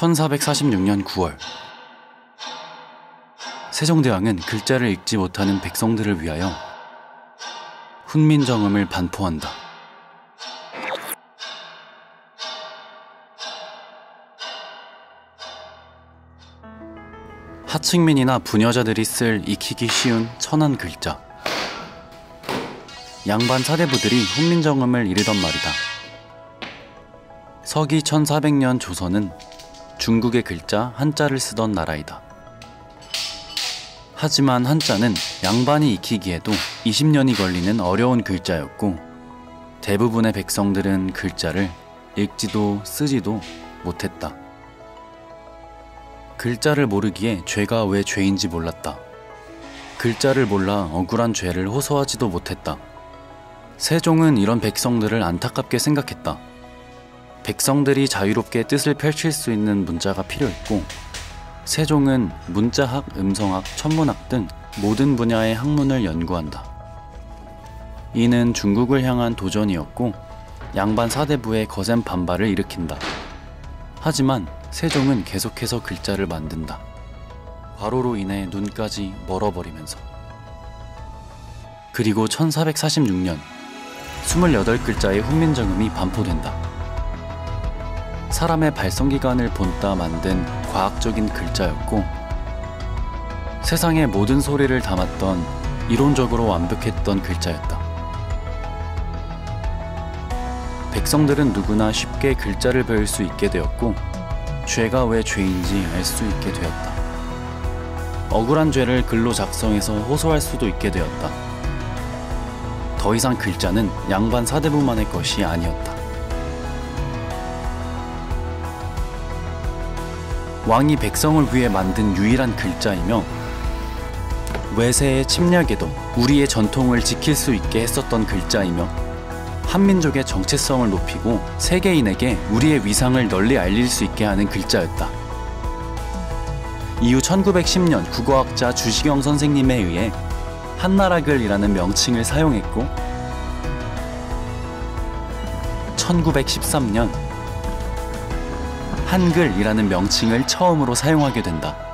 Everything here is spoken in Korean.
1446년 9월 세종대왕은 글자를 읽지 못하는 백성들을 위하여 훈민정음을 반포한다. 하층민이나 부녀자들이 쓸 익히기 쉬운 천한 글자. 양반 사대부들이 훈민정음을 이르던 말이다. 서기 1400년 조선은 중국의 글자 한자를 쓰던 나라이다. 하지만 한자는 양반이 익히기에도 20년이 걸리는 어려운 글자였고 대부분의 백성들은 글자를 읽지도 쓰지도 못했다. 글자를 모르기에 죄가 왜 죄인지 몰랐다. 글자를 몰라 억울한 죄를 호소하지도 못했다. 세종은 이런 백성들을 안타깝게 생각했다. 백성들이 자유롭게 뜻을 펼칠 수 있는 문자가 필요했고, 세종은 문자학, 음성학, 천문학 등 모든 분야의 학문을 연구한다. 이는 중국을 향한 도전이었고, 양반 사대부의 거센 반발을 일으킨다. 하지만 세종은 계속해서 글자를 만든다. 과로로 인해 눈까지 멀어버리면서. 그리고 1446년 28글자의 훈민정음이 반포된다. 사람의 발성기관을 본따 만든 과학적인 글자였고 세상의 모든 소리를 담았던 이론적으로 완벽했던 글자였다. 백성들은 누구나 쉽게 글자를 배울 수 있게 되었고 죄가 왜 죄인지 알 수 있게 되었다. 억울한 죄를 글로 작성해서 호소할 수도 있게 되었다. 더 이상 글자는 양반 사대부만의 것이 아니었다. 왕이 백성을 위해 만든 유일한 글자이며 외세의 침략에도 우리의 전통을 지킬 수 있게 했었던 글자이며 한민족의 정체성을 높이고 세계인에게 우리의 위상을 널리 알릴 수 있게 하는 글자였다. 이후 1910년 국어학자 주시경 선생님에 의해 한나라글이라는 명칭을 사용했고 1913년 한글이라는 명칭을 처음으로 사용하게 된다.